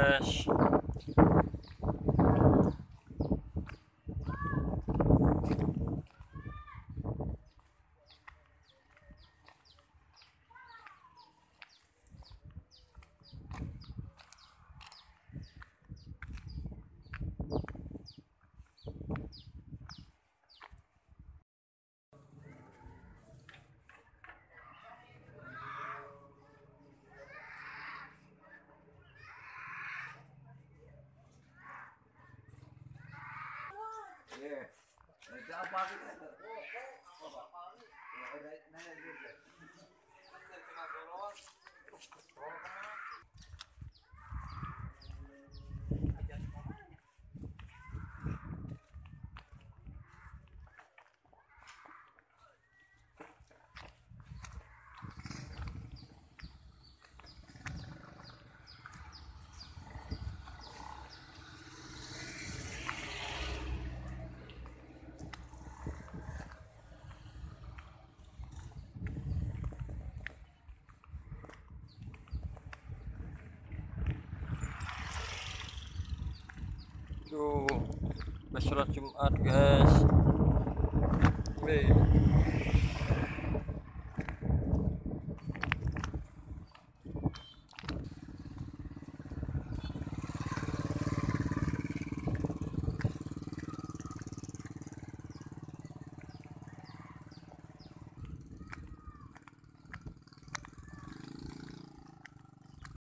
podcast. Yeah. Tuh, sholat Jumat guys. Wih.